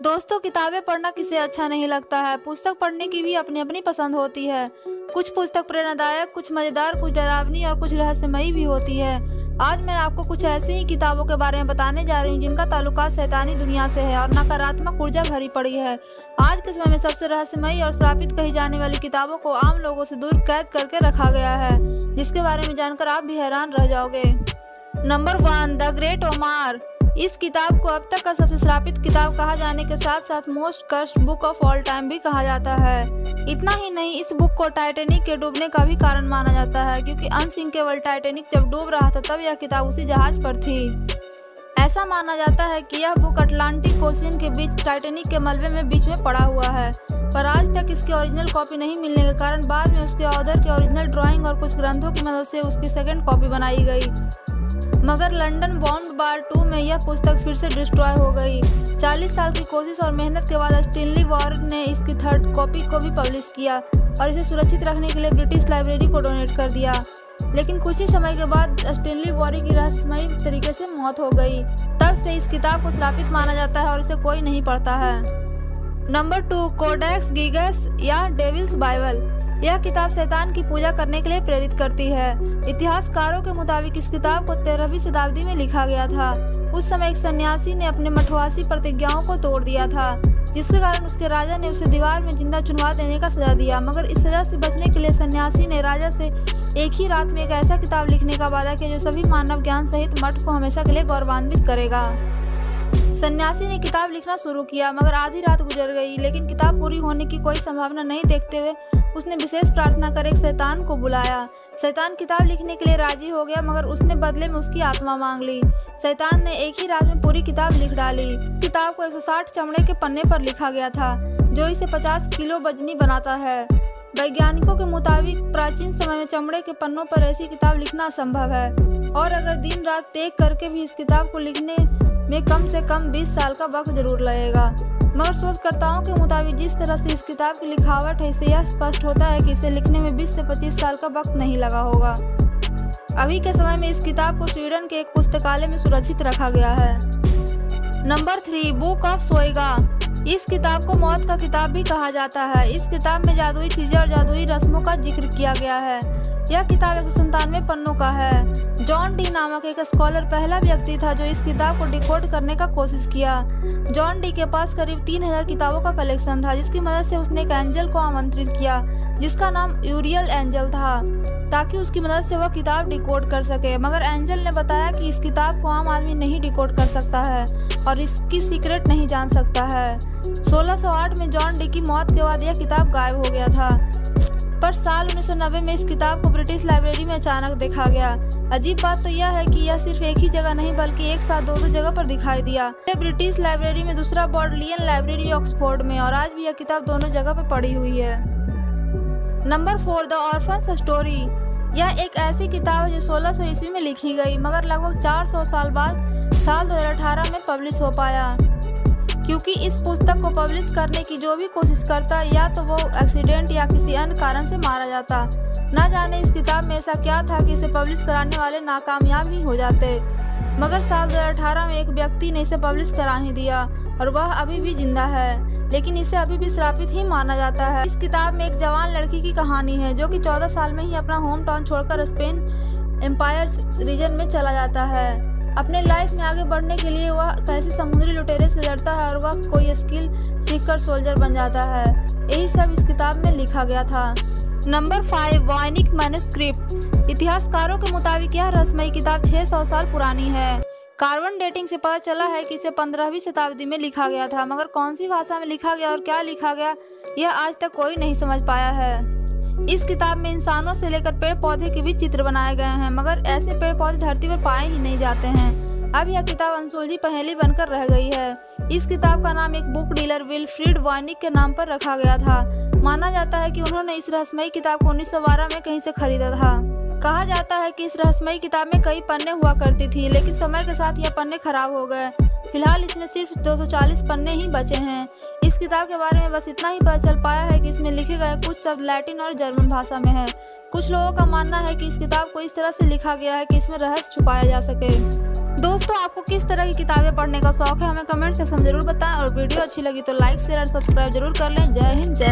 दोस्तों, किताबें पढ़ना किसे अच्छा नहीं लगता है? पुस्तक पढ़ने की भी अपनी अपनी पसंद होती है। कुछ पुस्तक प्रेरणादायक, कुछ मज़ेदार, कुछ डरावनी और कुछ रहस्यमयी भी होती है। आज मैं आपको कुछ ऐसी ही किताबों के बारे में बताने जा रही हूँ, जिनका ताल्लुका शैतानी दुनिया से है और नकारात्मक ऊर्जा भरी पड़ी है। आज के समय में सबसे रहस्यमयी और श्रापित कही जाने वाली किताबों को आम लोगों से दूर कैद करके रखा गया है, जिसके बारे में जानकर आप भी हैरान रह जाओगे। Number one, the great Omar. इस किताब को अब तक का सबसे श्रापित किताब कहा जाने के साथ साथ मोस्ट कस्ट बुक ऑफ़ ऑल टाइम भी कहा जाता है। इतना ही नहीं, इस बुक को टाइटेनिक के डूबने का भी कारण माना जाता है, क्योंकि अनसिंकेबल टाइटेनिक जब डूब रहा था, तब यह किताब उसी जहाज़ पर थी। ऐसा माना जाता है कि यह बुक अटलांटिक ओशियन के बीच टाइटेनिक के मलबे में बीच में पड़ा हुआ है, पर आज तक इसकी ओरिजिनल कॉपी नहीं मिलने के कारण बाद में उसके ऑर्डर के ओरिजिनल ड्राइंग और कुछ ग्रंथों की मदद से उसकी सेकेंड कॉपी बनाई गई। मगर लंदन बॉन्ड बार टू में यह पुस्तक फिर से डिस्ट्रॉय हो गई। 40 साल की कोशिश और मेहनत के बाद स्टेनली वार्ड ने इसकी थर्ड कॉपी को भी पब्लिश किया और इसे सुरक्षित रखने के लिए ब्रिटिश लाइब्रेरी को डोनेट कर दिया। लेकिन कुछ ही समय के बाद स्टेनली वॉरी की रहस्यमयी तरीके से मौत हो गई। तब से इस किताब को श्रापित माना जाता है और इसे कोई नहीं पढ़ता है। नंबर टू, कोडेक्स, गीगस या डेविल्स बाइबल। यह किताब शैतान की पूजा करने के लिए प्रेरित करती है। इतिहासकारों के मुताबिक इस किताब को तेरहवीं शताब्दी में लिखा गया था। उस समय एक सन्यासी ने अपने मठवासी प्रतिज्ञाओं को तोड़ दिया था, जिसके कारण उसके राजा ने उसे दीवार में ज़िंदा चुनवा देने का सजा दिया। मगर इस सजा से बचने के लिए सन्यासी ने राजा से एक ही रात में एक ऐसा किताब लिखने का वादा किया, जो सभी मानव ज्ञान सहित मठ को हमेशा के लिए गौरवान्वित करेगा। सन्यासी ने किताब लिखना शुरू किया, मगर आधी रात गुजर गई, लेकिन किताब पूरी होने की कोई संभावना नहीं देखते हुए उसने विशेष प्रार्थना कर एक शैतान को बुलाया। शैतान किताब लिखने के लिए राज़ी हो गया, मगर उसने बदले में उसकी आत्मा मांग ली। शैतान ने एक ही रात में पूरी किताब लिख डाली। किताब को 160 चमड़े के पन्ने पर लिखा गया था, जो इसे 50 किलो वजनी बनाता है। वैज्ञानिकों के मुताबिक, प्राचीन समय में चमड़े के पन्नों पर ऐसी किताब लिखना असंभव है। और अगर दिन रात तेज करके भी इस किताब को लिखने में कम से कम 20 साल का वक्त ज़रूर लगेगा। मगर शोधकर्ताओं के मुताबिक जिस तरह से इस किताब की लिखावट है इससे यह स्पष्ट होता है कि इसे लिखने में 20 से 25 साल का वक्त नहीं लगा होगा। अभी के समय में इस किताब को स्वीडन के एक पुस्तकालय में सुरक्षित रखा गया है। Number three, book of Soyga. इस किताब को मौत का किताब भी कहा जाता है। इस किताब में जादुई चीज़ें और जादुई रस्मों का ज़िक्र किया गया है। यह किताब एक सौ पन्नों का है। जॉन डी नामक एक स्कॉलर पहला व्यक्ति था जो इस किताब को डिकोड करने का कोशिश किया। जॉन डी के पास करीब तीन हज़ार किताबों का कलेक्शन था, जिसकी मदद से उसने एक एंजल को आमंत्रित किया, जिसका नाम यूरियल एंजल था, ताकि उसकी मदद से वह किताब डिकोड कर सके। मगर एंजल ने बताया कि इस किताब को आम आदमी नहीं डिकोड कर सकता है और इसकी सीक्रेट नहीं जान सकता है। 1608 में जॉन डी की मौत के बाद यह किताब गायब हो गया था। पर साल 1990 में इस किताब को ब्रिटिश लाइब्रेरी में अचानक देखा गया। अजीब बात तो यह है कि यह सिर्फ़ एक ही जगह नहीं, बल्कि एक साथ दो दो जगह पर दिखाई दिया। ब्रिटिश लाइब्रेरी में दूसरा बोर्ड लियन लाइब्रेरी ऑक्सफोर्ड में, और आज भी यह किताब दोनों जगह पर पड़ी हुई है। Number four, the orphan story. यह एक ऐसी किताब है जो सोलह सौ ईस्वी में लिखी गई, मगर लगभग 400 साल बाद साल 2018 में पब्लिश हो पाया। क्योंकि इस पुस्तक को पब्लिश करने की जो भी कोशिश करता, या तो वो एक्सीडेंट या किसी अन्य कारण से मारा जाता। न जाने इस किताब में ऐसा क्या था कि इसे पब्लिश कराने वाले नाकामयाब ही हो जाते। मगर साल 2018 में एक व्यक्ति ने इसे पब्लिश करा ही दिया, और वह अभी भी ज़िंदा है। लेकिन इसे अभी भी श्रापित ही माना जाता है। इस किताब में एक जवान लड़की की कहानी है, जो कि 14 साल में ही अपना होम टाउन छोड़कर स्पेन एम्पायर रीजन में चला जाता है। अपने लाइफ में आगे बढ़ने के लिए वह कैसे समुद्री लुटेरे से लड़ता है और वह कोई स्किल सीखकर सोल्जर बन जाता है। यही सब इस किताब में लिखा गया था। नंबर फाइव वाइनिक मैनुस्क्रिप्ट इतिहासकारों के मुताबिक यह रसमई किताब 600 साल पुरानी है। कार्बन डेटिंग से पता चला है कि इसे पंद्रहवीं शताब्दी में लिखा गया था, मगर कौन सी भाषा में लिखा गया और क्या लिखा गया, यह आज तक कोई नहीं समझ पाया है। इस किताब में इंसानों से लेकर पेड़ पौधे के भी चित्र बनाए गए हैं, मगर ऐसे पेड़ पौधे धरती पर पाए ही नहीं जाते हैं। अब यह किताब अनसुलझी पहेली बनकर रह गई है। इस किताब का नाम एक बुक डीलर विलफ्रीड वानिक के नाम पर रखा गया था। माना जाता है कि उन्होंने इस रहस्यमयी किताब को उन्नीस सौ बारह में कहीं से खरीदा था। कहा जाता है कि इस रहस्यमयी किताब में कई पन्ने हुआ करती थी, लेकिन समय के साथ यह पन्ने खराब हो गए। फ़िलहाल इसमें सिर्फ़ 240 पन्ने ही बचे हैं। इस किताब के बारे में बस इतना ही पता चल पाया है कि इसमें लिखे गए कुछ शब्द लैटिन और जर्मन भाषा में है। कुछ लोगों का मानना है कि इस किताब को इस तरह से लिखा गया है कि इसमें रहस्य छुपाया जा सके। दोस्तों, आपको किस तरह की किताबें पढ़ने का शौक है, हमें कमेंट सेक्शन ज़रूर बताएँ। और वीडियो अच्छी लगी तो लाइक शेयर और सब्सक्राइब ज़रूर कर लें। जय हिंद, जय